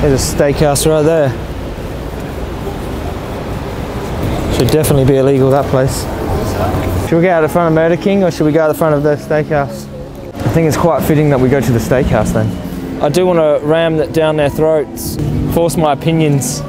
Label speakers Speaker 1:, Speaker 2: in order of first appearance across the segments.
Speaker 1: There's a steakhouse right there. Should definitely be illegal, that place. Should we go out the front of Murder King or should we go out the front of the steakhouse? I think it's quite fitting that we go to the steakhouse then. I do want to ram that down their throats, force my opinions.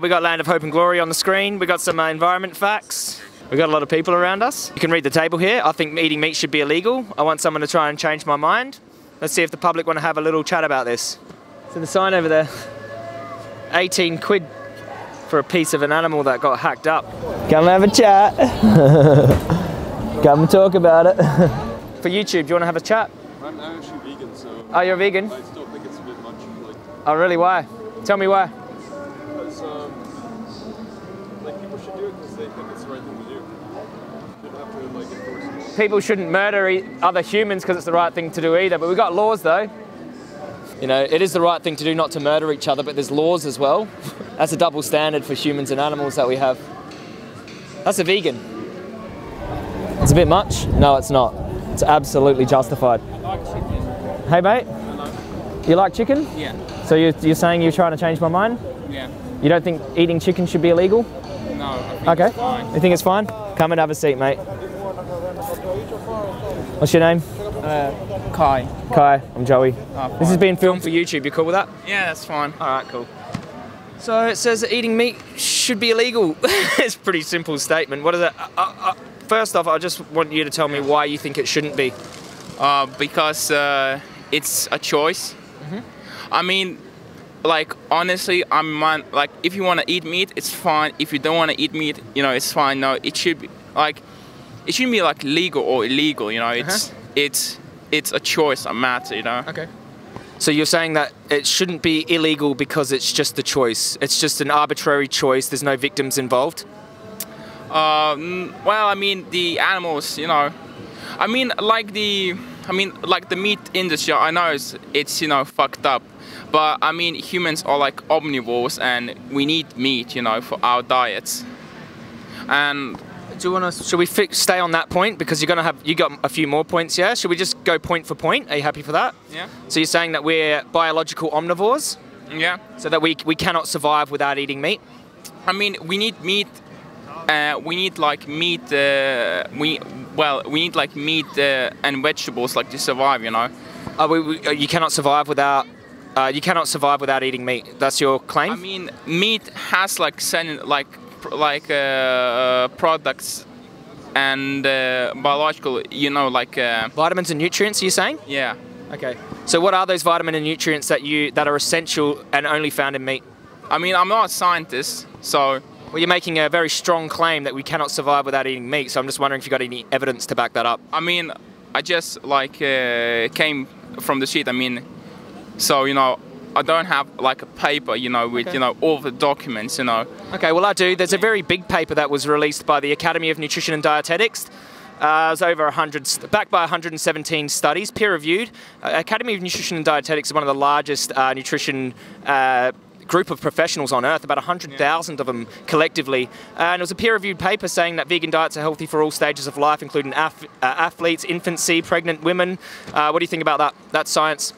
Speaker 1: We got Land of Hope and Glory on the screen. We got some uh, environment facts. We got a lot of people around us. You can read the table here. I think eating meat should be illegal. I want someone to try and change my mind. Let's see if the public want to have a little chat about this. So the sign over there, 18 quid for a piece of an animal that got hacked up. Come have a chat. Come and talk about it. for YouTube, do you want to have a chat?
Speaker 2: I'm actually vegan, so
Speaker 1: Oh, you're vegan?
Speaker 2: I still think it's a bit much. Like,
Speaker 1: Oh, really? Why? Tell me why.
Speaker 2: People shouldn't
Speaker 1: murder e- other humans because it's the right thing to do either. But we've got laws though. You know, it is the right thing to do not to murder each other, but there's laws as well. That's a double standard for humans and animals that we have. That's a vegan. It's a bit much? No, it's not. It's absolutely justified. Hey, mate. You like chicken?
Speaker 3: Yeah,
Speaker 1: So you're, you're saying you're trying to change my mind?
Speaker 3: yeah.
Speaker 1: You don't think eating chicken should be illegal?
Speaker 3: No, I think
Speaker 1: Okay.
Speaker 3: it's fine.
Speaker 1: You think it's fine? Come and have a seat, mate. What's your name?
Speaker 3: Uh, Kai.
Speaker 1: Kai, I'm Joey.
Speaker 3: Oh,
Speaker 1: This is being filmed for YouTube. You cool with that?
Speaker 3: Yeah, that's fine.
Speaker 1: All right, cool. So it says that eating meat should be illegal. it's a pretty simple statement. What is it? Uh, uh, first off, I just want you to tell me why you think it shouldn't be.
Speaker 3: Uh, because uh, it's a choice. I mean, like honestly, I'm man, like if you want to eat meat, it's fine. If you don't want to eat meat, you know, it's fine. No, it should be like it shouldn't be like legal or illegal. You know, it's it's it's a choice, a matter. You know.
Speaker 1: Okay. So you're saying that it shouldn't be illegal because it's just a choice. It's just an arbitrary choice. There's no victims involved.
Speaker 3: Um, well, I mean the animals, you know. I mean like the, I mean like the meat industry. I know it's, it's you know fucked up, but I mean humans are like omnivores and we need meat, you know, for our diets. And
Speaker 1: Do you want to? Should we fix, stay on that point because you're gonna have you got a few more points? Yeah. Should we just go point for point? Are you happy for that?
Speaker 3: yeah,
Speaker 1: So you're saying that we're biological omnivores,
Speaker 3: yeah.
Speaker 1: so that we we cannot survive without eating meat.
Speaker 3: I mean we need meat. Uh, we need like meat. Uh, we well we need like meat uh, and vegetables like to survive, you know.
Speaker 1: Uh, we, we, uh, you cannot survive without. Uh, you cannot survive without eating meat. That's your claim.
Speaker 3: I mean, meat has like certain like like uh, products and uh, biological, you know, like uh,
Speaker 1: Vitamins and nutrients. You're saying?
Speaker 3: yeah.
Speaker 1: Okay. So what are those vitamin and nutrients that you that are essential and only found in meat?
Speaker 3: I mean, I'm not a scientist, so
Speaker 1: Well, you're making a very strong claim that we cannot survive without eating meat. So I'm just wondering if you got any evidence to back that up.
Speaker 3: I mean, I just like uh, came from the street. I mean, so you know, I don't have like a paper, you know, with
Speaker 1: Okay.
Speaker 3: you know all the documents, you know.
Speaker 1: Okay, well, I do. There's a very big paper that was released by the Academy of Nutrition and Dietetics. Uh, it was over 100, st- backed by 117 studies, peer reviewed. Uh, Academy of Nutrition and Dietetics is one of the largest uh, nutrition uh, group of professionals on earth, about 100,000 of them collectively. and it was a peer reviewed paper saying that vegan diets are healthy for all stages of life, including ath- uh, athletes, infancy, pregnant women. Uh, what do you think about that? That's science.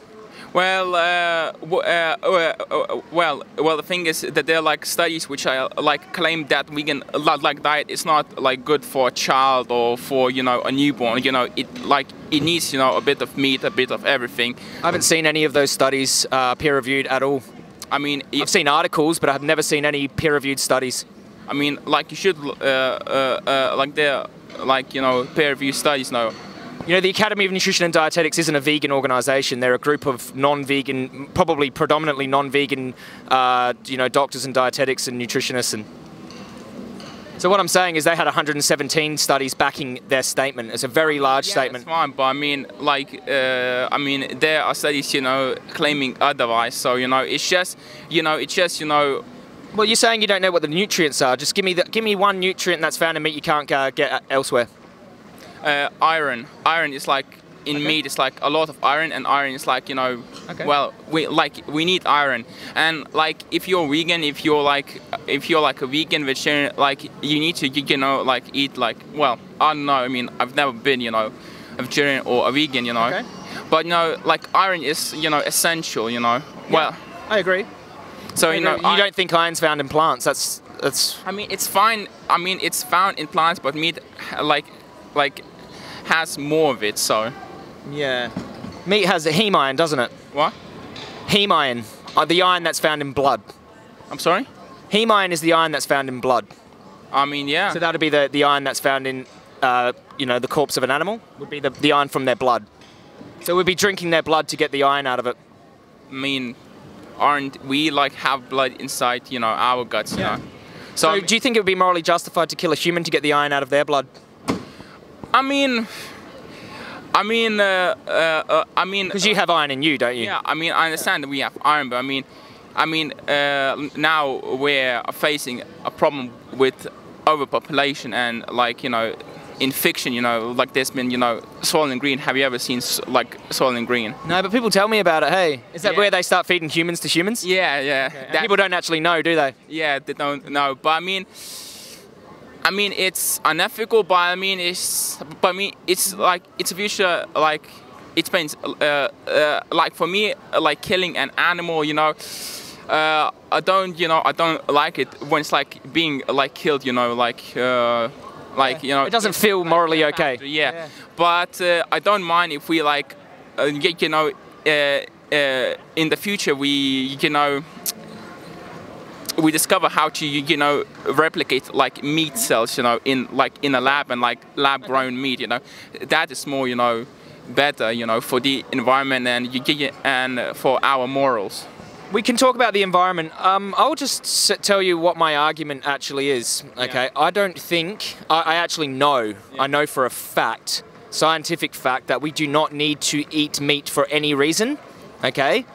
Speaker 3: Well, uh, w- uh, uh, uh, well, well. The thing is that there are like studies which are like claim that vegan like diet is not like good for a child or for you know a newborn. You know, it like it needs you know a bit of meat, a bit of everything.
Speaker 1: I haven't seen any of those studies uh, peer reviewed at all.
Speaker 3: I mean,
Speaker 1: I've seen articles, but I've never seen any peer reviewed studies.
Speaker 3: I mean, like you should uh, uh, uh, like there like you know peer review studies now.
Speaker 1: You know, the Academy of Nutrition and Dietetics isn't a vegan organisation. They're a group of non-vegan, probably predominantly non-vegan, uh, you know, doctors and dietetics and nutritionists. And So what I'm saying is they had 117 studies backing their statement. It's a very large
Speaker 3: Yeah,
Speaker 1: statement.
Speaker 3: That's fine, but I mean, like, uh, I mean, there are studies, you know, claiming otherwise. So you know, it's just, you know, it's just, you know,
Speaker 1: Well, you're saying you don't know what the nutrients are. Just give me the, give me one nutrient that's found in meat you can't uh, get elsewhere.
Speaker 3: Uh, iron. Iron is like in
Speaker 1: Okay.
Speaker 3: meat. It's like a lot of iron, and iron is like, you know,
Speaker 1: Okay.
Speaker 3: well, we like we need iron. And like, if you're vegan, if you're like, if you're like a vegan vegetarian, like you need to, you know, like eat like, well, I don't know. I mean, I've never been, you know, a vegetarian or a vegan, you know.
Speaker 1: Okay.
Speaker 3: But you know, like iron is, you know, essential. You know. Yeah, Well,
Speaker 1: I agree.
Speaker 3: so you know,
Speaker 1: you don't think iron's found in plants? That's that's
Speaker 3: I mean, it's fine. I mean, it's found in plants, but meat, like, like, has more of it. So
Speaker 1: yeah. Meat has a heme iron, doesn't it?
Speaker 3: what?
Speaker 1: Heme iron, uh, the iron that's found in blood.
Speaker 3: I'm sorry.
Speaker 1: Heme iron is the iron that's found in blood.
Speaker 3: I mean, yeah.
Speaker 1: So that'd be the, the iron that's found in, uh, you know, the corpse of an animal. Would be the, the iron from their blood. So we'd be drinking their blood to get the iron out of it.
Speaker 3: I mean, aren't we like have blood inside, you know, our guts, you
Speaker 1: Yeah.
Speaker 3: know?
Speaker 1: So,
Speaker 3: So,
Speaker 1: do you think it would be morally justified to kill a human to get the iron out of their blood?
Speaker 3: I mean, I mean, uh, uh, uh, I mean,
Speaker 1: Because you have iron in you, don't you?
Speaker 3: yeah, I mean, I understand that we have iron, but I mean, I mean, uh, now we're facing a problem with overpopulation and like, you know, in fiction, you know, like there's been, you know, Soylent Green. Have you ever seen like Soylent Green?
Speaker 1: No, but people tell me about it. Hey, is that
Speaker 3: Yeah.
Speaker 1: where they start feeding humans to humans?
Speaker 3: Yeah, yeah.
Speaker 1: And
Speaker 3: that-
Speaker 1: people don't actually know, do they?
Speaker 3: Yeah, they don't know. But I mean, I mean, it's unethical. But I mean, it's. But I mean, it's like it's a future. Like it means, uh, uh, like for me, uh, like killing an animal. You know, uh, I don't. You know, I don't like it when it's like being like killed. You know, like. Uh, like you know,
Speaker 1: It doesn't feel morally okay.
Speaker 3: yeah,
Speaker 1: Yeah.
Speaker 3: but uh, I don't mind if we like, uh, you know, uh, uh, in the future we, you know, we discover how to, you know, replicate like meat cells, you know, in like in a lab and like lab grown meat, you know, that is more, you know, better, you know, for the environment and you get and for our morals.
Speaker 1: We can talk about the environment. Um, I'll just s- tell you what my argument actually is. Okay, I don't think I, I actually know. I know for a fact, scientific fact, that we do not need to eat meat for any reason. Okay,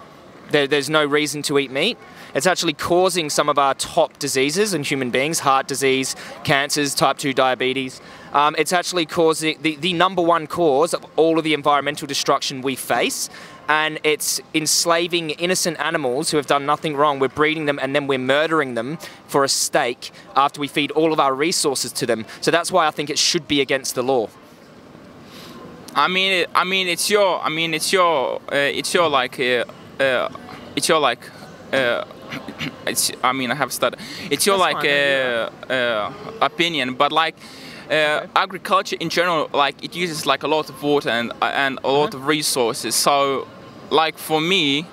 Speaker 1: there, there's no reason to eat meat. It's actually causing some of our top diseases in human beings: heart disease, cancers, type two diabetes. Um, it's actually causing the, the number one cause of all of the environmental destruction we face and it's enslaving innocent animals who have done nothing wrong. We're breeding them and then we're murdering them for a steak after we feed all of our resources to them. So that's why I think it should be against the law.
Speaker 3: I mean, I mean, it's your, I mean, it's your, uh, it's your like, uh, uh, it's your like, uh, it's, I mean, I have studied It's your
Speaker 1: That's
Speaker 3: like uh, uh, opinion, but like. Uh, Agriculture in general, like it uses like a lot of water and and a lot of resources. So, like for me,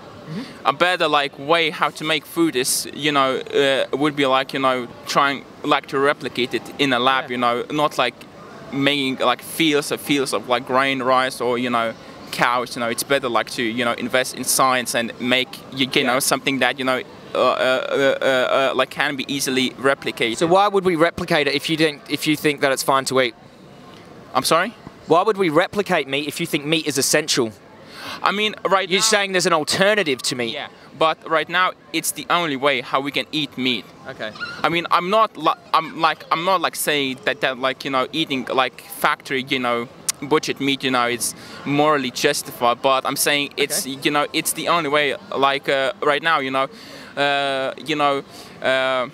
Speaker 3: a better like way how to make food is you know uh, would be like you know trying like to replicate it in a lab.
Speaker 1: Yeah.
Speaker 3: You know, not like making like fields of fields of like grain, rice, or you know cows. You know, it's better like to you know invest in science and make you, you know something that you know uh, uh, uh, uh, like can be easily replicated.
Speaker 1: So why would we replicate it if you think if you think that it's fine to eat?
Speaker 3: I'm sorry.
Speaker 1: Why would we replicate meat if you think meat is essential?
Speaker 3: I mean, right
Speaker 1: You're
Speaker 3: now.
Speaker 1: saying there's an alternative to meat.
Speaker 3: yeah, but right now it's the only way how we can eat meat.
Speaker 1: Okay.
Speaker 3: I mean, I'm not li- I'm like I'm not like saying that that like you know eating like factory you know butchered meat you know it's morally justified, but I'm saying it's you know it's the only way. Like uh, right now, you know, uh, you know. Uh,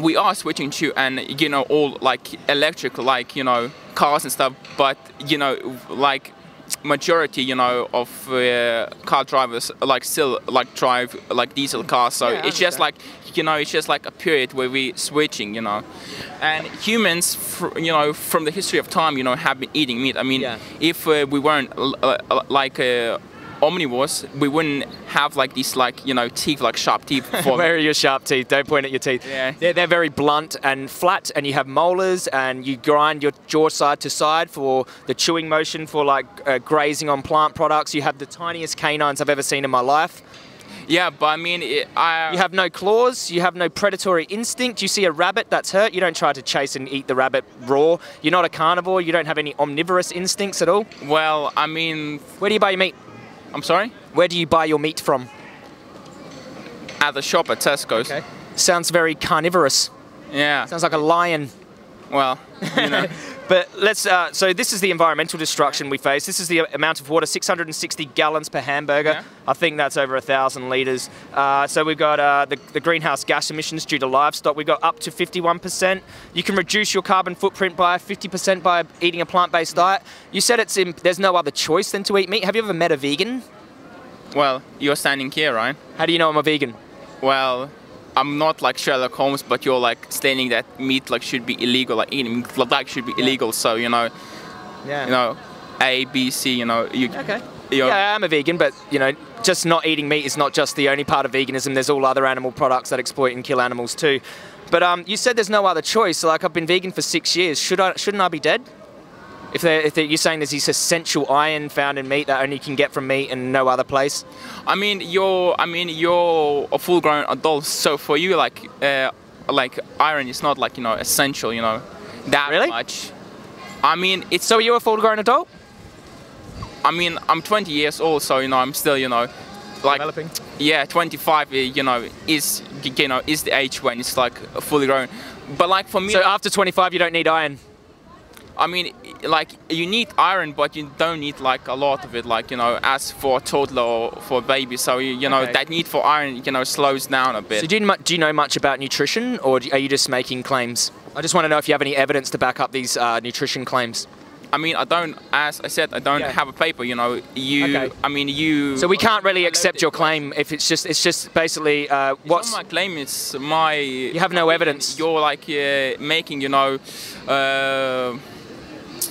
Speaker 3: we are switching to and you know all like electric like you know cars and stuff but you know like majority you know of uh, car drivers like still like drive like diesel cars. So
Speaker 1: Yeah,
Speaker 3: it's just like you know it's just like a period where we switching you know. And humans fr- you know from the history of time you know have been eating meat. I mean
Speaker 1: Yeah.
Speaker 3: if uh, we weren't uh, uh, like uh, omnivores we wouldn't have like these like you know teeth like sharp teeth for
Speaker 1: Where are your sharp teeth? Don't point at your teeth.
Speaker 3: Yeah.
Speaker 1: They're, they're very blunt and flat, and you have molars, and you grind your jaw side to side for the chewing motion for like uh, grazing on plant products. You have the tiniest canines I've ever seen in my life.
Speaker 3: Yeah, but I mean, it, I
Speaker 1: You have no claws, you have no predatory instinct. You see a rabbit that's hurt, you don't try to chase and eat the rabbit raw. You're not a carnivore, you don't have any omnivorous instincts at all.
Speaker 3: well, I mean,
Speaker 1: Where do you buy your meat?
Speaker 3: I'm sorry,
Speaker 1: Where do you buy your meat from?
Speaker 3: at the shop at Tesco's.
Speaker 1: Sounds very carnivorous.
Speaker 3: Yeah.
Speaker 1: Sounds like a lion.
Speaker 3: Well, you know.
Speaker 1: But let's. Uh, so this is the environmental destruction we face. This is the amount of water: 660 gallons per hamburger.
Speaker 3: Yeah.
Speaker 1: I think that's over a thousand liters. Uh, so we've got uh, the, the greenhouse gas emissions due to livestock. We've got up to 51%. You can reduce your carbon footprint by 50% by eating a plant-based diet. You said it's in, there's no other choice than to eat meat. Have you ever met a vegan?
Speaker 3: well, you're standing here, right?
Speaker 1: How do you know I'm a vegan?
Speaker 3: Well, I'm not like Sherlock Holmes, but you're like stating that meat like should be illegal, like eating meat like should be illegal. So you know,
Speaker 1: Yeah.
Speaker 3: you know, A, B, C. You know, you.
Speaker 1: Okay.
Speaker 3: You're,
Speaker 1: Yeah, I'm a vegan, but you know, just not eating meat is not just the only part of veganism. There's all other animal products that exploit and kill animals too. But um, you said there's no other choice. Like I've been vegan for six years. Should I? Shouldn't I be dead? If, they're, if you're saying there's this essential iron found in meat that only you can get from meat and no other place.
Speaker 3: I mean, you're. I mean, you're a full-grown adult. So for you, like, uh, like iron is not like you know essential. You know, that
Speaker 1: Really?
Speaker 3: much. I mean, it's.
Speaker 1: So you're a full-grown adult?
Speaker 3: I mean, I'm 20 years old, so you know, I'm still, you know, like.
Speaker 1: Developing.
Speaker 3: Yeah, 25. uh, You know, is you know is the age when it's like fully grown. But like for me,
Speaker 1: So after 25, you don't need iron.
Speaker 3: I mean, like you need iron, but you don't need like a lot of it. Like you know, as for a toddler or for a baby, so you, you know
Speaker 1: Okay.
Speaker 3: that need for iron, you know, slows down a bit.
Speaker 1: So do you, do you know much about nutrition, or do- are you just making claims? I just want to know if you have any evidence to back up these uh, nutrition claims.
Speaker 3: I mean, I don't, as I said, I don't
Speaker 1: Yeah.
Speaker 3: have a paper. You know, you.
Speaker 1: Okay.
Speaker 3: I mean, you.
Speaker 1: So we can't really accept your claim if it's just it's just basically uh, what's
Speaker 3: my claim. It's my.
Speaker 1: you have no evidence.
Speaker 3: You're like uh, making, you know, uh,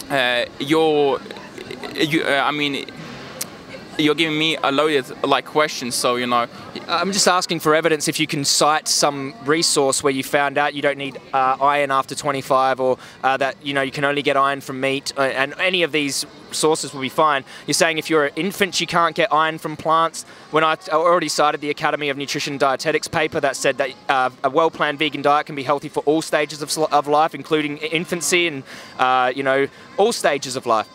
Speaker 3: uh, you're, you, uh, I mean, you're giving me a loaded like questions. So you know,
Speaker 1: I'm just asking for evidence if you can cite some resource where you found out you don't need uh, iron after 25 or uh, that you know you can only get iron from meat uh, and any of these sources will be fine. You're saying if you're an infant you can't get iron from plants. When I I already cited the Academy of Nutrition and Dietetics paper that said that uh, a well-planned vegan diet can be healthy for all stages of, of life, including infancy and uh, you know all stages of life.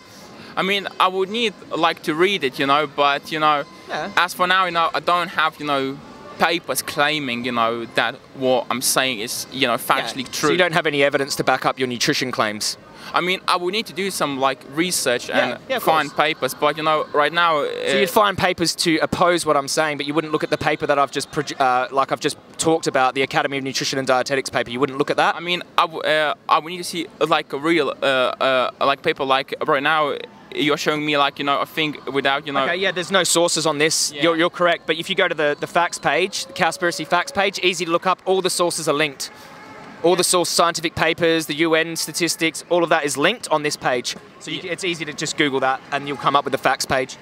Speaker 3: I mean, I would need like to read it, you know, but you know,
Speaker 1: Yeah.
Speaker 3: as for now, you know, I don't have, you know, papers claiming, you know, that what I'm saying is, you know, factually
Speaker 1: So
Speaker 3: true.
Speaker 1: you don't have any evidence to back up your nutrition claims.
Speaker 3: I mean, I would need to do some like research and
Speaker 1: yeah, of
Speaker 3: find
Speaker 1: course.
Speaker 3: papers, but you know, right now, uh,
Speaker 1: So you'd find papers to oppose what I'm saying, but you wouldn't look at the paper that I've just uh, like I've just talked about, the Academy of Nutrition and Dietetics paper. You wouldn't look at that.
Speaker 3: I mean, I, w- uh, I would need to see uh, like a real, uh, uh, like paper. Like right now, you're showing me like you know a thing without you know.
Speaker 1: Okay, yeah, there's no sources on this.
Speaker 3: Yeah.
Speaker 1: You're, you're correct, but if you go to the, the facts page, the Cowspiracy facts page, easy to look up. All the sources are linked. All the source scientific papers, the UN statistics, all of that is linked on this page. So you, it's easy to just Google that, and you'll come up with the facts page.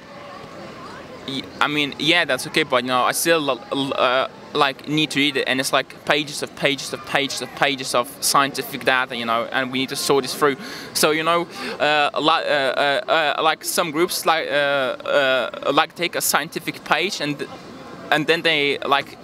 Speaker 3: I mean, yeah, that's okay, but you know, I still uh, like need to read it, and it's like pages of pages of pages of pages of scientific data, you know, and we need to sort this through. So you know, uh, like, uh, uh, uh, like some groups like uh, uh, like take a scientific page and and then they like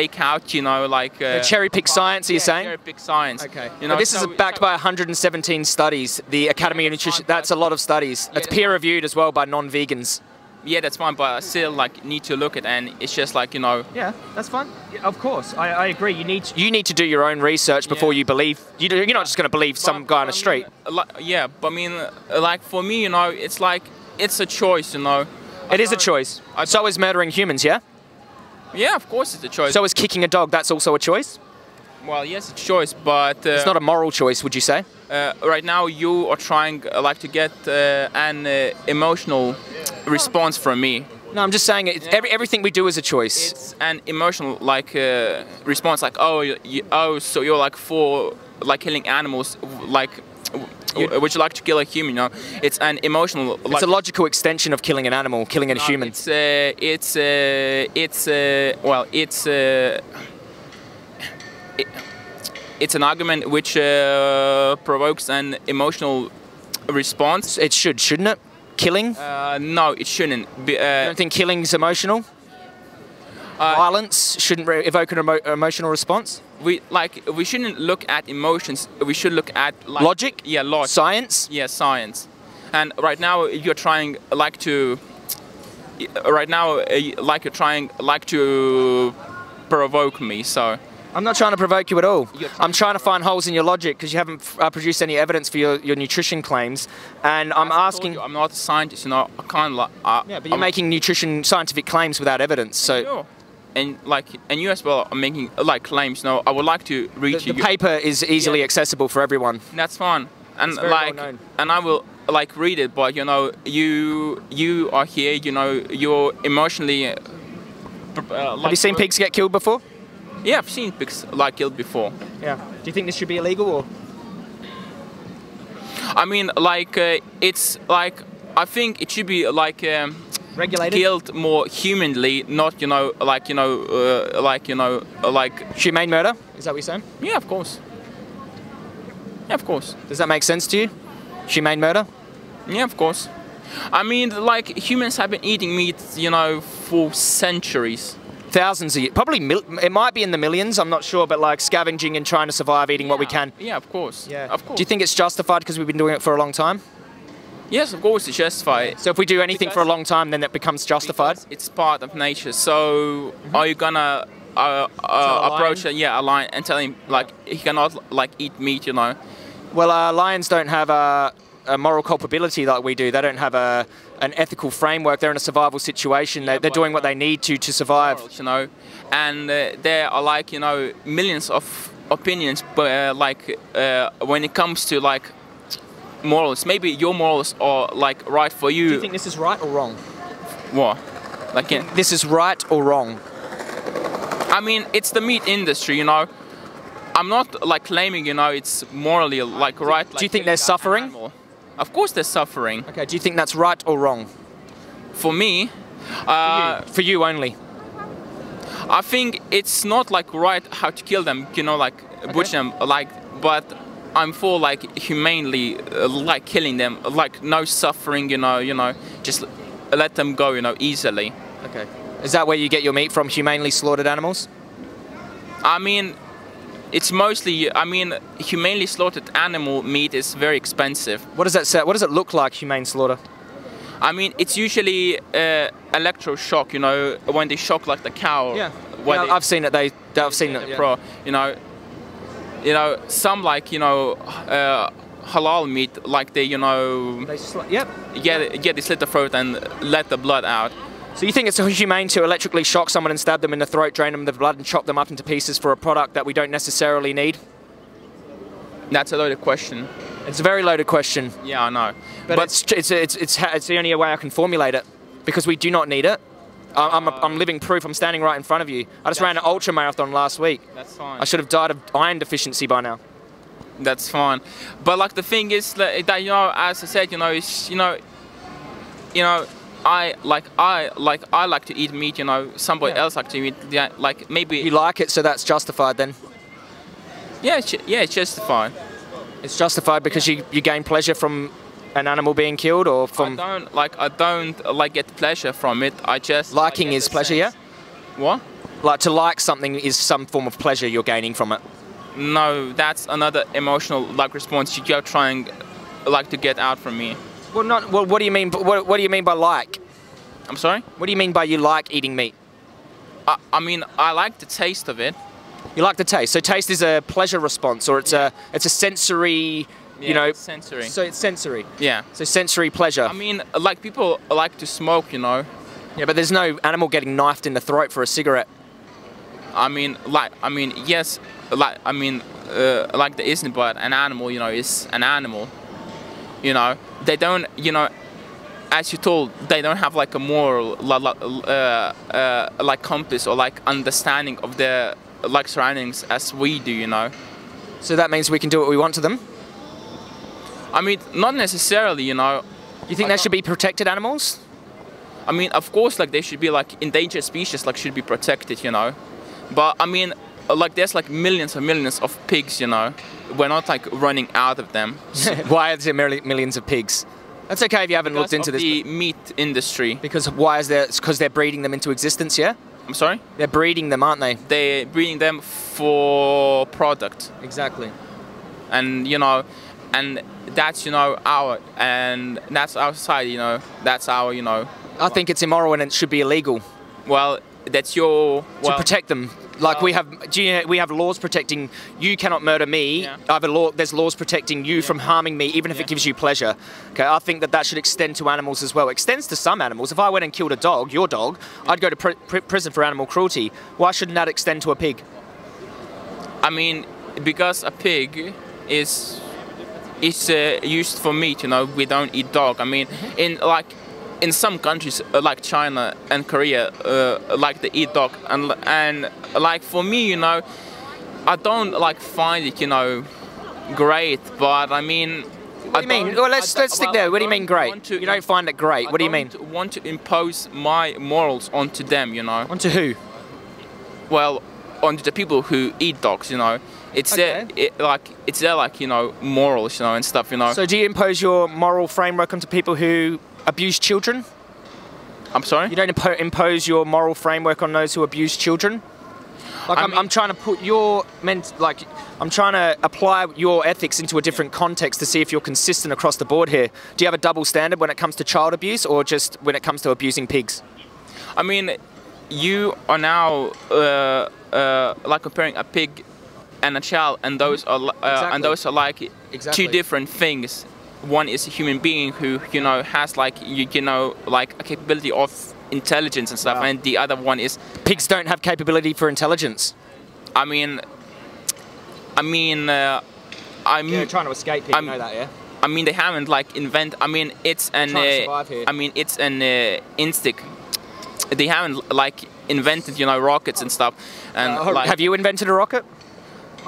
Speaker 3: take out, you know, like uh,
Speaker 1: cherry pick science, are you
Speaker 3: yeah,
Speaker 1: saying?
Speaker 3: Cherry pick science.
Speaker 1: Okay.
Speaker 3: You know,
Speaker 1: But this
Speaker 3: so-
Speaker 1: is backed
Speaker 3: so-
Speaker 1: by 117 studies. The Academy of Nutrition, that's a lot of studies.
Speaker 3: Yeah,
Speaker 1: It's peer reviewed as well by non-vegans.
Speaker 3: Yeah, that's fine, but I still like need to look at, and it's just like you know.
Speaker 1: Yeah, that's fine. of course, I, I agree. You need to, you need to do your own research before
Speaker 3: Yeah.
Speaker 1: you believe. You do, you're not just going to believe some guy on the street.
Speaker 3: like, yeah, but I mean, like for me, you know, it's like it's a choice, you know. I
Speaker 1: It is a choice.
Speaker 3: I
Speaker 1: So is murdering humans, yeah?
Speaker 3: Yeah, of course it's a choice.
Speaker 1: So is kicking a dog. That's also a choice.
Speaker 3: well, yes, it's a choice, but uh,
Speaker 1: It's not a moral choice, would you say?
Speaker 3: uh, right now you are trying uh, like to get uh, an uh, emotional response from me.
Speaker 1: No, I'm just saying it, every, everything we do is a choice.
Speaker 3: It's an emotional like uh, response, like oh, you, oh, so you're like for like killing animals, like. W- Would you like to kill a human? You know, it's an emotional.
Speaker 1: It's a logical extension of killing an animal, killing a
Speaker 3: No,
Speaker 1: human.
Speaker 3: It's uh, it's uh, it's uh, well, it's uh, it, it's an argument which uh, provokes an emotional response.
Speaker 1: It should, shouldn't it? Killing?
Speaker 3: Uh, no, it shouldn't. Be,
Speaker 1: you
Speaker 3: uh,
Speaker 1: don't think killing's emotional? Violence shouldn't evoke an emo- emotional response.
Speaker 3: We like we shouldn't look at emotions. We should look at like,
Speaker 1: Logic?
Speaker 3: Yeah, logic.
Speaker 1: Science.
Speaker 3: yeah, science. And right now you're trying like to. Right now, uh, like you're trying like to provoke me. So
Speaker 1: I'm not trying to provoke you at all.
Speaker 3: You're
Speaker 1: I'm trying to find holes in your logic because you haven't uh, produced any evidence for your, your nutrition claims, and I'm
Speaker 3: As I told
Speaker 1: asking.
Speaker 3: you, I'm not a scientist. You know, I can't like. Uh,
Speaker 1: yeah, but you're
Speaker 3: I'm-
Speaker 1: making nutrition scientific claims without evidence. So
Speaker 3: Sure. And like, and you as well are making like claims. No, I would like to
Speaker 1: the,
Speaker 3: read
Speaker 1: the
Speaker 3: you.
Speaker 1: paper is easily
Speaker 3: Yeah.
Speaker 1: accessible for everyone.
Speaker 3: That's fine. And
Speaker 1: well
Speaker 3: like,
Speaker 1: known.
Speaker 3: and I will like read it. But you know, you you are here. You know, you're emotionally. Uh, uh, like,
Speaker 1: Have you seen pigs get killed before?
Speaker 3: Yeah, I've seen pigs like killed before.
Speaker 1: Yeah. Do you think this should be illegal or?
Speaker 3: I mean, like, uh, it's like I think it should be like. Um,
Speaker 1: Regulated.
Speaker 3: killed more humanly, not you know, like you know, uh, like you know, uh, like
Speaker 1: Humane murder? Is that what you're saying?
Speaker 3: yeah, of course. Yeah, of course.
Speaker 1: Does that make sense to you? Humane murder?
Speaker 3: Yeah, of course. I mean, like humans have been eating meat, you know, for centuries.
Speaker 1: Thousands of years. Probably mil- it might be in the millions. I'm not sure, but like scavenging and trying to survive, eating what we can.
Speaker 3: Yeah, of course. Yeah, Of course.
Speaker 1: Do you think it's justified because we've been doing it for a long time?
Speaker 3: Yes, of course, it's justified.
Speaker 1: So if we do anything for a long time, then it becomes justified.
Speaker 3: Because It's part of nature. So are you gonna uh, uh, approach a, yeah a lion and tell him like he cannot like eat meat? You know.
Speaker 1: Well, uh, lions don't have a, a moral culpability like we do. They don't have a an ethical framework. They're in a survival situation.
Speaker 3: Yeah,
Speaker 1: they, they're doing what
Speaker 3: uh,
Speaker 1: they need to to survive.
Speaker 3: morals, you know, and uh, there are like you know millions of opinions, but uh, like uh, when it comes to like morals, maybe your morals are like right for you.
Speaker 1: Do you think this is right or wrong?
Speaker 3: what? Like, in,
Speaker 1: This is right or wrong?
Speaker 3: I mean, it's the meat industry, you know. I'm not like claiming, you know, it's morally like right.
Speaker 1: do you think they're suffering?
Speaker 3: Of course, they're suffering.
Speaker 1: Okay. Do you think that's right or wrong?
Speaker 3: For me, uh,
Speaker 1: For you only.
Speaker 3: I think it's not like right how to kill them, you know, like butcher them, like. But I'm for like humanely, uh, like killing them, like no suffering, you know, you know, just let them go, you know, easily.
Speaker 1: Okay. Is that where you get your meat from? Humanely slaughtered animals?
Speaker 3: I mean, it's mostly. I mean, humanely slaughtered animal meat is very expensive.
Speaker 1: What does that say? What does it look like? Humane slaughter.
Speaker 3: I mean, it's usually uh, electroshock. You know, when they shock like the cow.
Speaker 1: Yeah. Yeah, I've seen it. They. I've seen it. yeah.
Speaker 3: pro. You know, you know, some like you know, uh, halal meat, like they you know,
Speaker 1: They sli- yep.
Speaker 3: get get they slit the throat and let the blood out.
Speaker 1: So you think it's humane to electrically shock someone and stab them in the throat, drain them of the blood, and chop them up into pieces for a product that we don't necessarily need?
Speaker 3: That's a loaded question.
Speaker 1: It's a very loaded question,
Speaker 3: Yeah, I know.
Speaker 1: but, it's, it's it's it's ha- it's the only way I can formulate it because we do not need it. I- I'm, a, I'm living proof. I'm standing right in front of you. I just ran an ultra marathon last week.
Speaker 3: that's fine.
Speaker 1: I should have died of iron deficiency by now.
Speaker 3: That's fine. But like the thing is that, that you know, as I said, you know, it's, you know, you know, I like I like I like to eat meat. You know, somebody
Speaker 1: Yeah.
Speaker 3: else like to eat. Yeah, like maybe.
Speaker 1: You like it, so that's justified then.
Speaker 3: yeah, it's, yeah, it's justified.
Speaker 1: It's justified because you, you gain pleasure from an animal being killed or
Speaker 3: I
Speaker 1: from
Speaker 3: don't like I don't like get pleasure from it. I just
Speaker 1: liking is pleasure, yeah?
Speaker 3: What?
Speaker 1: Like to like something is some form of pleasure you're gaining from it.
Speaker 3: No, that's another emotional like response you're trying like to get out from me.
Speaker 1: Well, not. Well, what do you mean? What, what do you mean by like?
Speaker 3: I'm sorry.
Speaker 1: What do you mean by you like eating meat?
Speaker 3: I, I mean I like the taste of it.
Speaker 1: You like the taste. So taste is a pleasure response, or it's a it's a sensory.
Speaker 3: Yeah,
Speaker 1: you know,
Speaker 3: it's sensory.
Speaker 1: So it's sensory.
Speaker 3: yeah.
Speaker 1: So sensory pleasure.
Speaker 3: I mean, like people like to smoke, you know.
Speaker 1: yeah, but there's no animal getting knifed in the throat for a cigarette.
Speaker 3: I mean, like, I mean, yes, like, I mean, uh, like there isn't, but an animal, you know, is an animal. You know, they don't, you know, as you told, they don't have like a moral, uh, uh, like compass or like understanding of their like surroundings as we do. You know,
Speaker 1: So that means we can do what we want to them.
Speaker 3: I mean, not necessarily. You know,
Speaker 1: You think
Speaker 3: I
Speaker 1: they should be protected animals?
Speaker 3: I mean, of course, like they should be like endangered species, like should be protected, you know. But I mean, like there's like millions and millions of pigs, you know. We're not like running out of them.
Speaker 1: why is there millions of pigs? That's okay if you haven't looked into this.
Speaker 3: the meat industry.
Speaker 1: Because why is there? Because they're breeding them into existence. Yeah.
Speaker 3: I'm sorry.
Speaker 1: They're breeding them, aren't they?
Speaker 3: They're breeding them for product,
Speaker 1: Exactly.
Speaker 3: and you know, and that's you know our and that's our society. You know, that's our you know.
Speaker 1: I think it's immoral and it should be illegal
Speaker 3: Well, that's your
Speaker 1: to protect them. Like we have, do you, we have laws protecting you cannot murder me.
Speaker 3: Yeah.
Speaker 1: I have a law. There's laws protecting you from harming me, even if it gives you pleasure. Okay, I think that that should extend to animals as well. It extends to some animals. If I went and killed a dog, your dog, I'd go to pr- pr- prison for animal cruelty. Why shouldn't that extend to a pig?
Speaker 3: I mean, because a pig is is uh, used for meat. You know, we don't eat dog. I mean, in like in some countries uh, like China and Korea, uh, like they eat dog, and and like for me, you know, I don't like find it, you know, great. But I mean.
Speaker 1: What do you mean? Well, let's let's stick there. What do you mean great? You don't find it great. What do you mean?
Speaker 3: Want to impose my morals onto them, you know.
Speaker 1: Onto who?
Speaker 3: well onto the people who eat dogs you know it's their it, like it's their like you know morals you know and stuff you know
Speaker 1: So do you impose your moral framework onto people who abuse children?
Speaker 3: i'm sorry
Speaker 1: You don't impo- impose your moral framework on those who abuse children. Like
Speaker 3: I
Speaker 1: I'm,
Speaker 3: mean-
Speaker 1: I'm trying to put your ment like I'm trying to apply your ethics into a different context to see if you're consistent across the board here. Do you have a double standard when it comes to child abuse, or just when it comes to abusing pigs?
Speaker 3: i mean you are now uh, uh, like comparing a pig and a child and those are uh,
Speaker 1: Exactly.
Speaker 3: and those are like
Speaker 1: Exactly.
Speaker 3: two different things one is a human being who you know has like you, you know like a capability of intelligence and stuff
Speaker 1: Wow.
Speaker 3: and the other one is
Speaker 1: Pigs don't have capability for intelligence.
Speaker 3: i mean i mean uh, i'm
Speaker 1: trying to escape here.
Speaker 3: I'm-
Speaker 1: that, yeah.
Speaker 3: I mean, they haven't like invent. I mean, it's an. Uh. I mean, it's an uh, instinct. They haven't like invented, you know, rockets and stuff. And like,
Speaker 1: Uh, have you invented a rocket?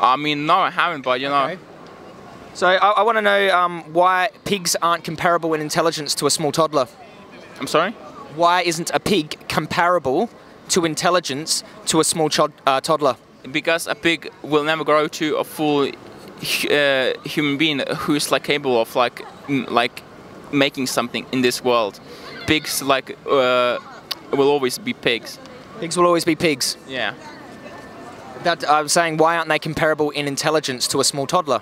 Speaker 3: I mean, no, I haven't. But you know,
Speaker 1: Okay. So I, I want to know um, why pigs aren't comparable in intelligence to a small toddler.
Speaker 3: I'm sorry.
Speaker 1: Why isn't a pig comparable to intelligence to a small uh, toddler?
Speaker 3: Because a pig will never grow to a full uh, human being who's like capable of like m- like making something in this world. Pigs like uh, will always be pigs.
Speaker 1: Pigs will always be pigs.
Speaker 3: Yeah.
Speaker 1: That I'm saying, why aren't they comparable in intelligence to a small toddler?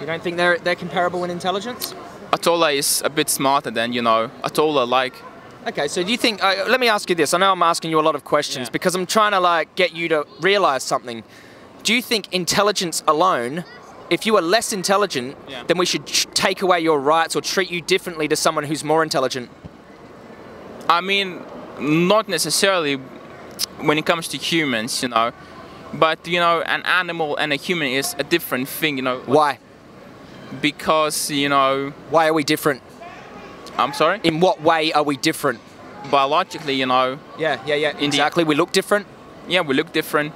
Speaker 1: You don't think they're they're comparable in intelligence?
Speaker 3: Atola is a bit smarter than you know. Atola like
Speaker 1: Okay, so do you think? Uh, let me ask you this. I know I'm asking you a lot of questions
Speaker 3: Yeah.
Speaker 1: because I'm trying to like get you to realize something. Do you think intelligence alone, if you are less intelligent,
Speaker 3: Yeah.
Speaker 1: then we should ch- take away your rights or treat you differently to someone who's more intelligent?
Speaker 3: I mean, not necessarily when it comes to humans, you know. But you know, an animal and a human is a different thing, you know.
Speaker 1: Why?
Speaker 3: Because you know,
Speaker 1: Why are we different?
Speaker 3: I'm sorry.
Speaker 1: In what way are we different?
Speaker 3: Biologically, you know,
Speaker 1: Yeah, yeah, yeah.
Speaker 3: the-
Speaker 1: exactly. We look different.
Speaker 3: yeah, we look different.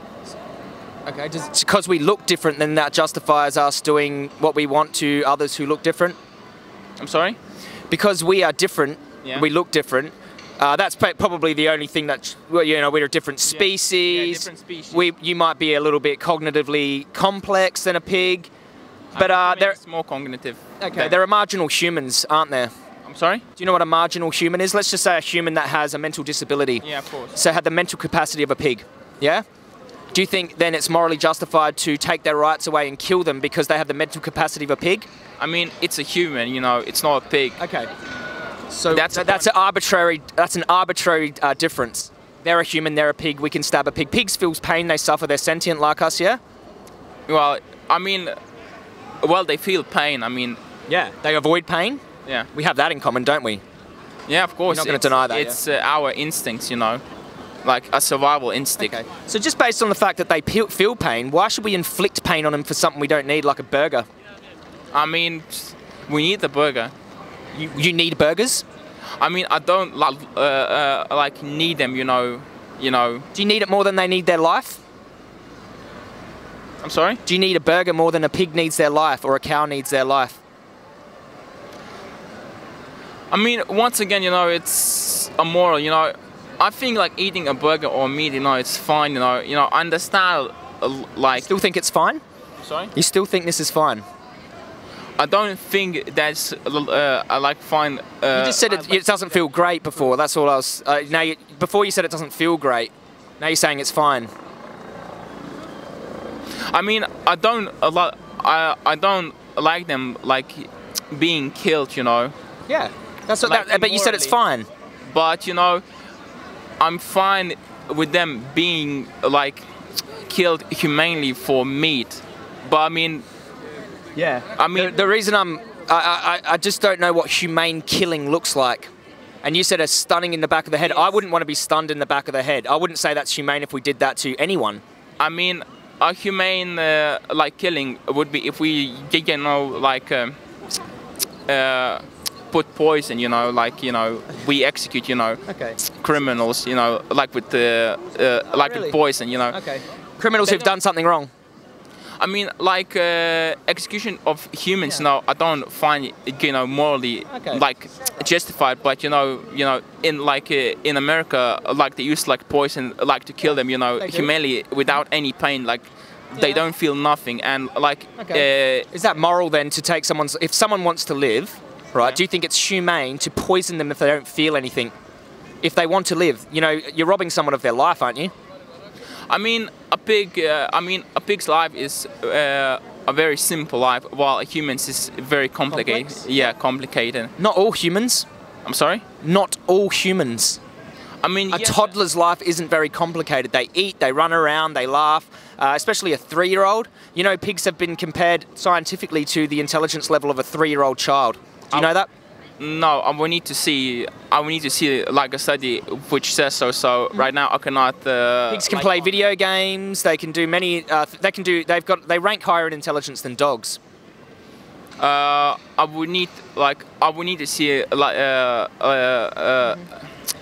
Speaker 1: Okay, just because we look different, then that justifies us doing what we want to others who look different.
Speaker 3: I'm sorry.
Speaker 1: Because we are different,
Speaker 3: Yeah.
Speaker 1: we look different. Uh, that's probably the only thing that well, you know we're a different species.
Speaker 3: Yeah, different species.
Speaker 1: We you might be a little bit cognitively complex than a pig, but uh,
Speaker 3: it's more cognitive.
Speaker 1: okay
Speaker 3: than-
Speaker 1: there are marginal humans, aren't there?
Speaker 3: I'm sorry.
Speaker 1: Do you know what a marginal human is? Let's just say a human that has a mental disability.
Speaker 3: Yeah, of course.
Speaker 1: So had the mental capacity of a pig. Yeah? Do you think then it's morally justified to take their rights away and kill them because they have the mental capacity of a pig?
Speaker 3: I mean, it's a human, you know. It's not a pig.
Speaker 1: Okay. So
Speaker 3: That's
Speaker 1: that's that's an arbitrary that's an arbitrary uh, difference. They're a human, they're a pig. We can stab a pig. Pigs feel pain, they suffer, they're sentient like us, yeah.
Speaker 3: Well, I mean, well, they feel pain. I mean,
Speaker 1: Yeah. They avoid pain.
Speaker 3: yeah,
Speaker 1: We have that in common, don't we?
Speaker 3: yeah, of course.
Speaker 1: not gonna deny that,
Speaker 3: It's uh, our instincts, you know, like a survival instinct.
Speaker 1: Okay. So just based on the fact that they feel pain, why should we inflict pain on them for something we don't need, like a burger?
Speaker 3: I mean, we need the burger.
Speaker 1: You, you need burgers?
Speaker 3: I mean, I don't like uh, uh, like need them, you know. You know.
Speaker 1: Do you need it more than they need their life?
Speaker 3: I'm sorry.
Speaker 1: Do you need a burger more than a pig needs their life or a cow needs their life?
Speaker 3: I mean, once again, you know, it's a moral. You know, I think like eating a burger or meat, you know, it's fine. You know, you know, I understand. Uh, like,
Speaker 1: Still think it's fine?
Speaker 3: sorry.
Speaker 1: You still think this is fine?
Speaker 3: I don't think that's uh, I like fine. Uh,
Speaker 1: You just said it, it doesn't feel great before. That's all I was. Uh, now, you, before you said it doesn't feel great. Now you're saying it's fine.
Speaker 3: I mean, I don't a lot. I I don't like them like being killed. You know.
Speaker 1: Yeah. That's what.
Speaker 3: Like
Speaker 1: that, but you said it's fine.
Speaker 3: But you know, I'm fine with them being like killed humanely for meat. But I mean,
Speaker 1: Yeah.
Speaker 3: I mean,
Speaker 1: The, reason I'm, I, I, I just don't know what humane killing looks like. And you said a stunning in the back of the head. I wouldn't want to be stunned in the back of the head. I wouldn't say that's humane if we did that to anyone.
Speaker 3: I mean, a humane uh, like killing would be if we, you know, like um, uh, put poison. You know, like you know, we execute. You know,
Speaker 1: Okay.
Speaker 3: criminals. You know, like with the uh, like
Speaker 1: really?
Speaker 3: with poison. You know.
Speaker 1: Okay. Criminals who've done something wrong.
Speaker 3: I mean, like uh, execution of humans. No, I don't find you know morally
Speaker 1: Okay.
Speaker 3: like justified. But you know, you know, in like uh, in America, like they use like poison, like to kill them. You know,
Speaker 1: They do.
Speaker 3: humanely without any pain. Like they
Speaker 1: Yeah.
Speaker 3: don't feel nothing, and like
Speaker 1: Okay.
Speaker 3: uh,
Speaker 1: Is that moral then to take someone's? If someone wants to live, right?
Speaker 3: Yeah.
Speaker 1: Do you think it's humane to poison them if they don't feel anything? If they want to live, you know, you're robbing someone of their life, aren't you?
Speaker 3: I mean, a pig. Uh, I mean, a pig's life is uh, a very simple life, while a human's is very complicated.
Speaker 1: Complex?
Speaker 3: Yeah, complicated.
Speaker 1: Not all humans.
Speaker 3: I'm sorry.
Speaker 1: Not all humans.
Speaker 3: I mean,
Speaker 1: A
Speaker 3: yeah,
Speaker 1: toddler's life isn't very complicated. They eat, they run around, they laugh, uh, especially a three year old. You know, pigs have been compared scientifically to the intelligence level of a three year old child. Do you
Speaker 3: Oh.
Speaker 1: know that?
Speaker 3: No, I will need to see. I will need to see like a study which says so. So right now I cannot. Uh,
Speaker 1: Pigs can
Speaker 3: like-
Speaker 1: play video games. They can do many. Uh, they can do. They've got. They rank higher in intelligence than dogs.
Speaker 3: Uh, I would need like I would need to see like uh, uh, uh,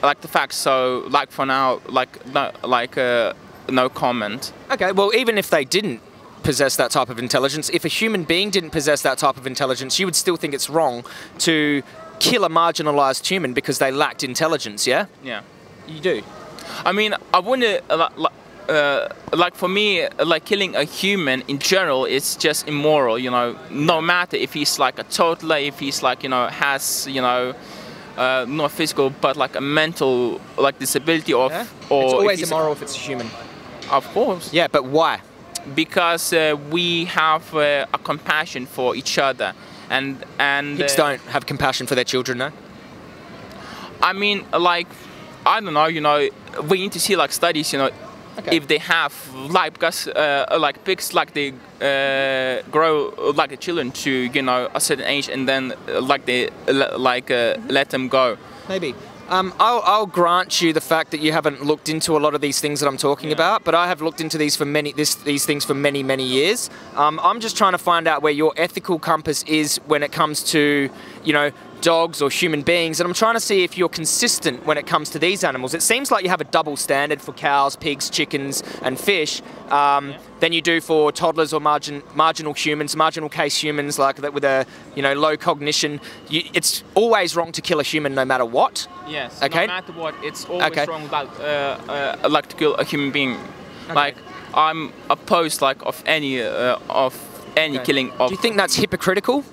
Speaker 3: like the facts. So like for now, like no, like uh, no comment.
Speaker 1: Okay. Well, even if they didn't possess that type of intelligence, if a human being didn't possess that type of intelligence, you would still think it's wrong to kill a marginalized human because they lacked intelligence. Yeah.
Speaker 3: Yeah.
Speaker 1: You do.
Speaker 3: I mean, I wouldn't uh, uh, like for me, like killing a human in general is just immoral. You know, no matter if he's like a toddler, if he's like you know has you know. Uh, not physical, but like a mental, like disability of,
Speaker 1: Yeah?
Speaker 3: or
Speaker 1: it's
Speaker 3: if
Speaker 1: always
Speaker 3: he's-
Speaker 1: immoral if it's a human.
Speaker 3: Of course,
Speaker 1: Yeah, but why?
Speaker 3: because uh, we have uh, a compassion for each other, and and
Speaker 1: Pigs
Speaker 3: uh,
Speaker 1: don't have compassion for their children, no?
Speaker 3: I mean, like, I don't know, you know, we need to see like studies, you know,
Speaker 1: Okay.
Speaker 3: if they have like because uh, like pigs like they uh, grow like the children to you know a certain age and then uh, like they like uh, let them go.
Speaker 1: Maybe. Um, I'll, I'll grant you the fact that you haven't looked into a lot of these things that I'm talking
Speaker 3: Yeah.
Speaker 1: about, but I have looked into these for many this, these things for many many years. Um, I'm just trying to find out where your ethical compass is when it comes to, you know, dogs or human beings, and I'm trying to see if you're consistent when it comes to these animals. It seems like you have a double standard for cows, pigs, chickens, and fish um, than you do for toddlers or margin, marginal humans, marginal case humans like that with a you know low cognition. You, it's always wrong to kill a human no matter what.
Speaker 3: Yes.
Speaker 1: Okay.
Speaker 3: No matter what, it's always
Speaker 1: Okay.
Speaker 3: wrong like uh, uh, like to kill a human being. Like I'm opposed like of any uh, of any
Speaker 1: Okay.
Speaker 3: killing of.
Speaker 1: Do you think that's hypocritical?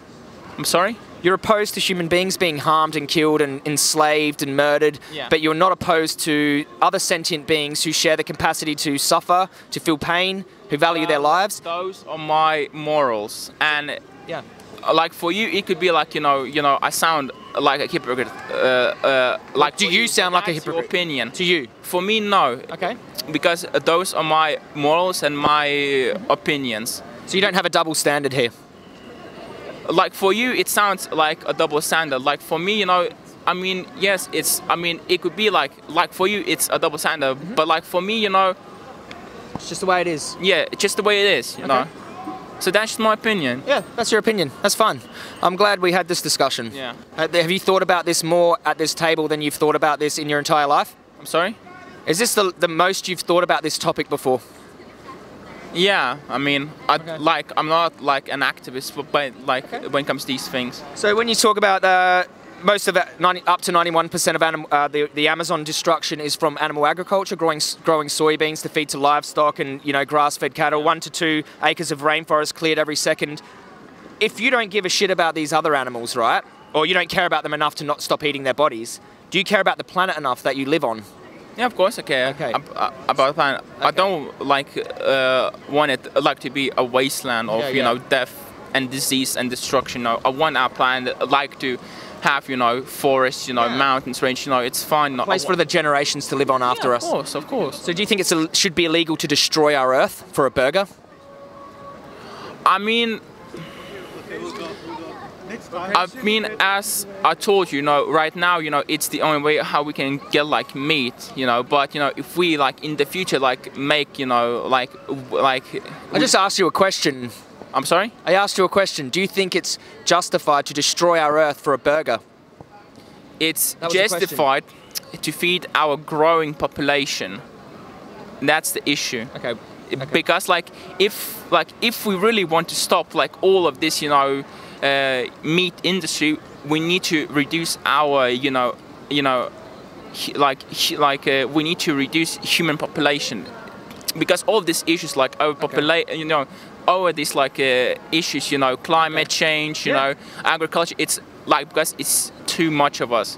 Speaker 3: I'm sorry.
Speaker 1: You're opposed to human beings being harmed and killed and enslaved and murdered,
Speaker 3: Yeah.
Speaker 1: but you're not opposed to other sentient beings who share the capacity to suffer, to feel pain, who value their lives.
Speaker 3: Those are my morals, and
Speaker 1: Yeah.
Speaker 3: uh, like for you, it could be like you know, you know, I sound like a hypocrite. Uh, uh, like
Speaker 1: do
Speaker 3: for
Speaker 1: you sound like a hypocrite?
Speaker 3: opinion.
Speaker 1: To you.
Speaker 3: For me, no,
Speaker 1: Okay.
Speaker 3: because those are my morals and my opinions.
Speaker 1: So you don't have a double standard here.
Speaker 3: Like for you, it sounds like a double standard. Like for me, you know, I mean, yes, it's. I mean, it could be like like for you, it's a double standard.
Speaker 1: Mm-hmm.
Speaker 3: But like for me, you know,
Speaker 1: It's just the way it is.
Speaker 3: yeah, it's just the way it is. You know. So that's just my opinion.
Speaker 1: Yeah, that's your opinion. That's fine. I'm glad we had this discussion.
Speaker 3: Yeah.
Speaker 1: Have you thought about this more at this table than you've thought about this in your entire life?
Speaker 3: I'm sorry.
Speaker 1: Is this the, the most you've thought about this topic before?
Speaker 3: Yeah, I mean, I
Speaker 1: Okay.
Speaker 3: like I'm not like an activist, but, but like when it comes to these things.
Speaker 1: So when you talk about uh, most of it, 90, up to 91% of anim, uh, the, the Amazon destruction is from animal agriculture, growing growing soybeans to feed to livestock and you know grass-fed cattle. One to two acres of rainforest cleared every second. if you don't give a shit about these other animals, right, or you don't care about them enough to not stop eating their bodies, do you care about the planet enough that you live on?
Speaker 3: Yeah, of course. Okay.
Speaker 1: Okay.
Speaker 3: Ab- uh, about that, I don't like uh, want it like to be a wasteland of
Speaker 1: Yeah,
Speaker 3: you
Speaker 1: yeah.
Speaker 3: know death and disease and destruction. No, I want our planet like to have you know forests, you know
Speaker 1: Yeah.
Speaker 3: mountains, range. You know, it's fine. I
Speaker 1: Place for the generations to live on after us.
Speaker 3: Of course, of course.
Speaker 1: So do you think it should be illegal to destroy our Earth for a burger?
Speaker 3: I mean, I mean, as I told you, you know, right now, you know, it's the only way how we can get like meat, you know. But you know, if we like in the future, like make, you know, like like.
Speaker 1: I just asked you a question.
Speaker 3: I'm sorry.
Speaker 1: I asked you a question. Do you think it's justified to destroy our Earth for a burger?
Speaker 3: It's
Speaker 1: That was the question.
Speaker 3: justified to feed our growing population. That's the issue.
Speaker 1: Okay.
Speaker 3: Because like if like if we really want to stop like all of this, you know, uh, meat industry, we need to reduce our, you know, you know, like like uh, we need to reduce human population because all these issues like overpopulation, you know, all these like uh, issues, you know, climate change, you
Speaker 1: Yeah.
Speaker 3: know, agriculture. It's like because it's too much of us.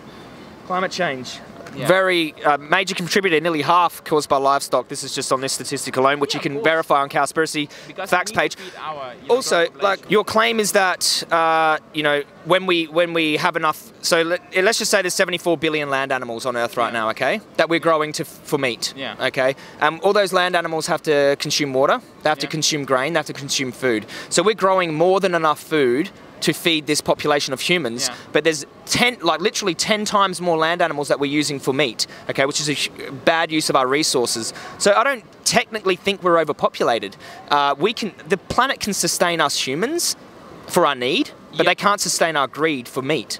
Speaker 1: Climate change.
Speaker 3: Yeah.
Speaker 1: Very uh, major contributor, nearly half caused by livestock. This is just on this statistic alone, which
Speaker 3: Yeah,
Speaker 1: you can verify on Cowspiracy
Speaker 3: Because
Speaker 1: facts page.
Speaker 3: our, you know,
Speaker 1: Also, like your claim is that uh, you know when we when we have enough. So let, let's just say there's 74 billion land animals on Earth right
Speaker 3: Yeah.
Speaker 1: now. Okay, that we're growing to for meat.
Speaker 3: Yeah.
Speaker 1: Okay. Um, all those land animals have to consume water. They have to consume grain. They have to consume food. So we're growing more than enough food to feed this population of humans.
Speaker 3: Yeah.
Speaker 1: But there's 10, like literally 10 times more land animals that we're using for meat. Okay, which is a bad use of our resources. So I don't technically think we're overpopulated. Uh, we can, the planet can sustain us humans for our need, but
Speaker 3: Yeah.
Speaker 1: they can't sustain our greed for meat.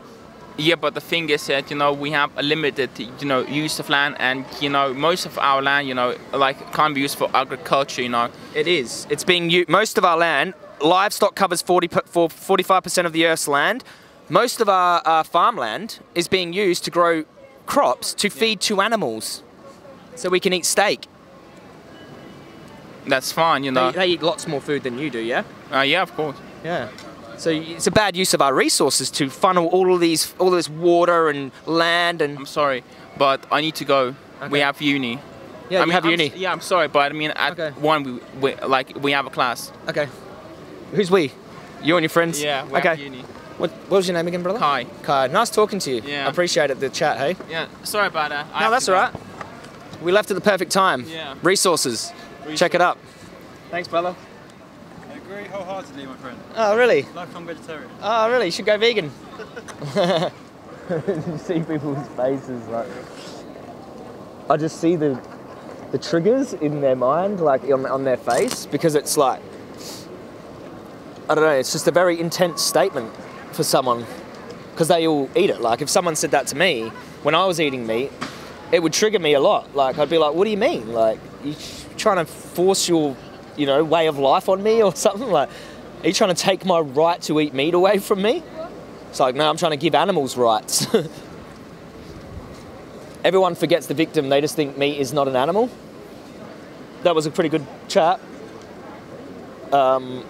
Speaker 3: Yeah, but the thing is that you know we have a limited you know use of land, and you know most of our land you know like can't be used for agriculture. You know,
Speaker 1: It is. It's being used. Most of our land, livestock covers 40, for 45% of the Earth's land. Most of our uh, farmland is being used to grow crops to feed to animals, so we can eat steak.
Speaker 3: that's fine. You know,
Speaker 1: They, they eat lots more food than you do, yeah.
Speaker 3: uh, yeah, of course.
Speaker 1: Yeah. So it's a bad use of our resources to funnel all of these, all this water and land and.
Speaker 3: I'm sorry, but I need to go. We have uni.
Speaker 1: Yeah,
Speaker 3: I mean,
Speaker 1: have
Speaker 3: I'm
Speaker 1: uni.
Speaker 3: yeah, I'm sorry, but I mean at
Speaker 1: Okay.
Speaker 3: one we, we like we have a class.
Speaker 1: Okay. Who's we? You and your friends?
Speaker 3: Yeah, we
Speaker 1: okay.
Speaker 3: have uni.
Speaker 1: What, what was your name again, brother?
Speaker 3: Kai.
Speaker 1: Kai. Nice talking to you.
Speaker 3: Yeah.
Speaker 1: I appreciate it. The chat. Hey.
Speaker 3: Yeah, sorry about that. I
Speaker 1: No, that's
Speaker 3: to
Speaker 1: all
Speaker 3: go.
Speaker 1: right. We left at the perfect time.
Speaker 3: Yeah.
Speaker 1: Resources. Check it up. Thanks, brother.
Speaker 2: I agree wholeheartedly, my friend.
Speaker 1: Oh, really?
Speaker 2: Lifelong vegetarian.
Speaker 1: Oh, really? You should go vegan. you see people's faces like. I just see the the triggers in their mind, like on, on their face, because it's like. I don't know. It's just a very intense statement for someone, because they all eat it. Like if someone said that to me when I was eating meat, it would trigger me a lot. Like I'd be like, "What do you mean? Like you trying to force your, you know, way of life on me or something? Like, are you trying to take my right to eat meat away from me?" It's like, no, I'm trying to give animals rights. Everyone forgets the victim. They just think meat is not an animal. That was a pretty good chat. Um,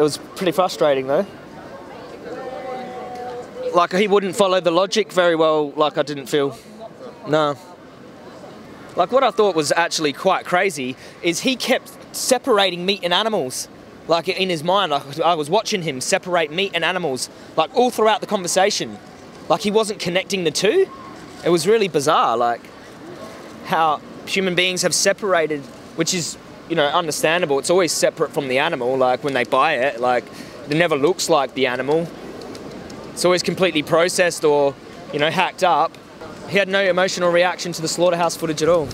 Speaker 1: it was pretty frustrating though. Like he wouldn't follow the logic very well. Like I didn't feel. No. Like what I thought was actually quite crazy is he kept separating meat and animals. Like in his mind, like I was watching him separate meat and animals, like all throughout the conversation. Like he wasn't connecting the two. It was really bizarre, like how human beings have separated, which is, you know, understandable. It's always separate from the animal. Like when they buy it, like it never looks like the animal. It's always completely processed or, you know, hacked up. He had no emotional reaction to the slaughterhouse footage at all.